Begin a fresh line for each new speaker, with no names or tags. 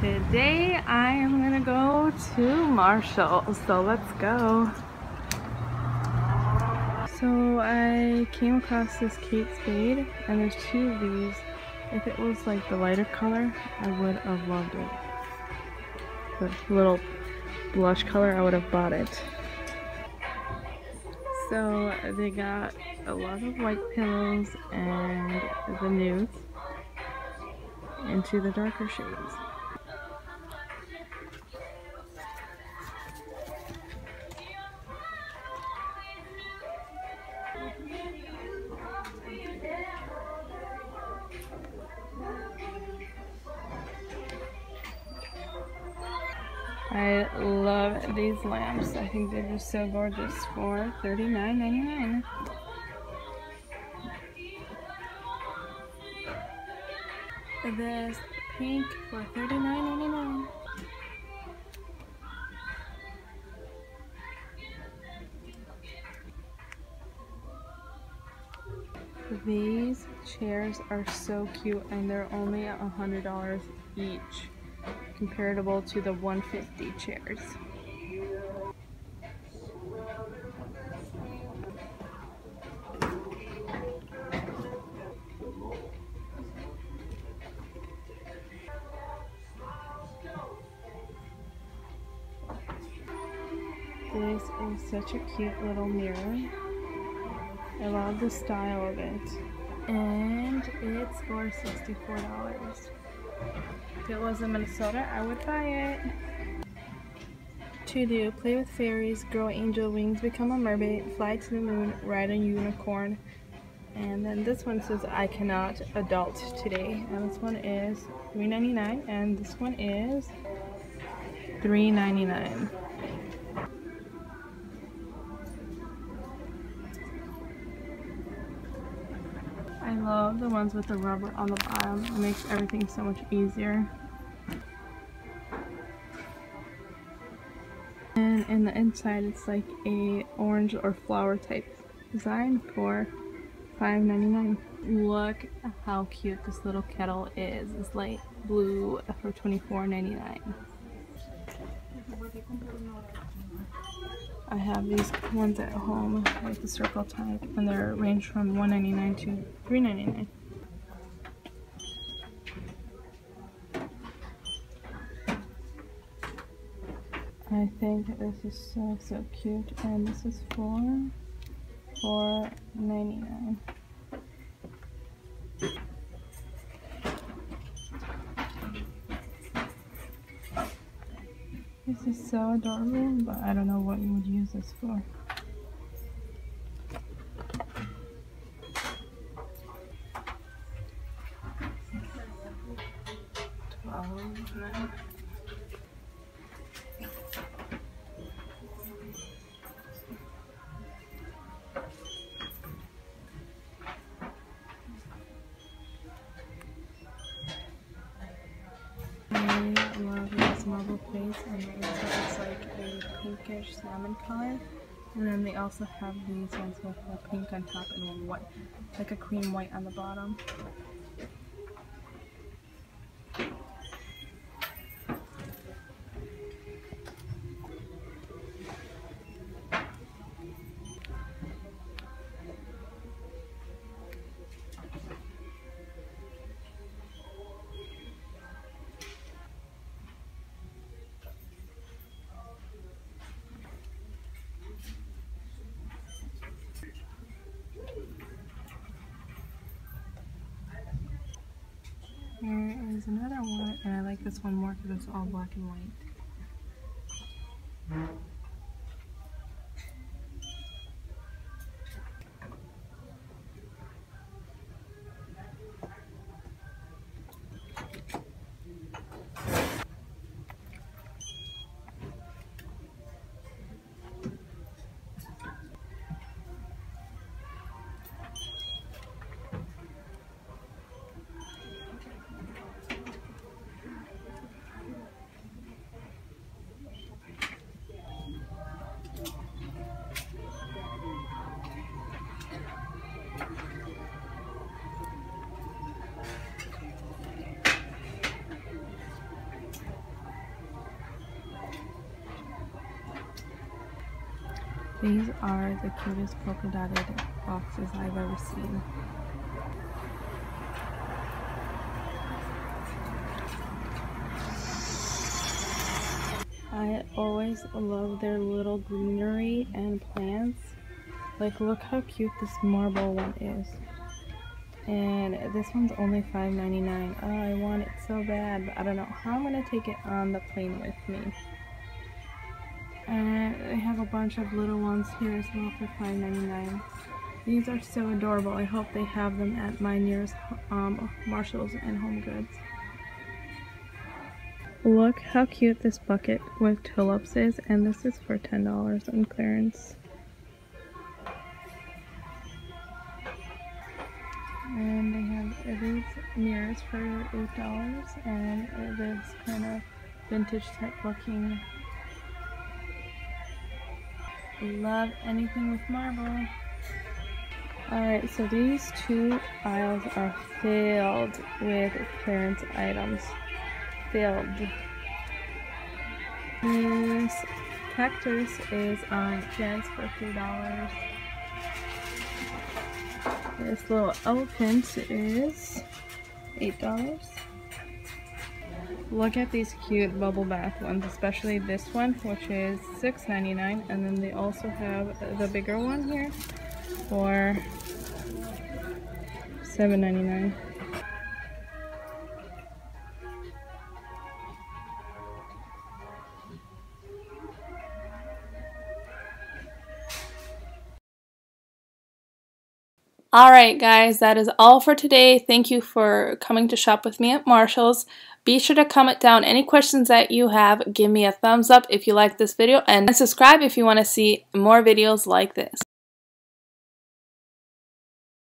Today I am gonna go to Marshall, so let's go. So I came across this Kate Spade and there's two of these. If it was like the lighter color, I would have loved it. The little blush color, I would have bought it. So they got a lot of white pillows and the nudes into the darker shades. I love these lamps. I think they're just so gorgeous for $39.99. This pink for $39.99. These chairs are so cute and they're only a $100 each comparable to the 150 chairs. This is such a cute little mirror. I love the style of it. And it's for $64. If it was in Minnesota, I would buy it. To do, play with fairies, grow angel wings, become a mermaid, fly to the moon, ride a unicorn. And then this one says, I cannot adult today. And this one is $3.99 and this one is $3.99. love the ones with the rubber on the bottom. It makes everything so much easier. And in the inside it's like a orange or flower type design for $5.99. Look how cute this little kettle is. It's light blue for $24.99. I have these ones at home, like the circle type, and they're range from $1.99 to $3.99. I think this is so so cute, and this is for $4.99. so adorable, but I don't know what you would use this for. Twelve. Pinkish salmon color. And then they also have these ones with a pink on top and white, like a cream white on the bottom. Here is another one, and I like this one more because it's all black and white. These are the cutest polka dotted boxes I've ever seen. I always love their little greenery and plants. Like look how cute this marble one is. And this one's only $5.99. Oh, I want it so bad, but I don't know how I'm going to take it on the plane with me. And they have a bunch of little ones here as well for $5.99. These are so adorable. I hope they have them at my nearest um, Marshalls and Home Goods. Look how cute this bucket with tulips is, and this is for $10 on clearance. And they have these mirrors for $8 and this kind of vintage type looking Love anything with marble. Alright, so these two aisles are filled with clearance items. Filled. This cactus is um, on clearance for $3. This little elephant is $8. Look at these cute bubble bath ones, especially this one, which is $6.99, and then they also have the bigger one here for $7.99. Alright guys, that is all for today. Thank you for coming to shop with me at Marshall's. Be sure to comment down any questions that you have. Give me a thumbs up if you like this video and subscribe if you want to see more videos like this.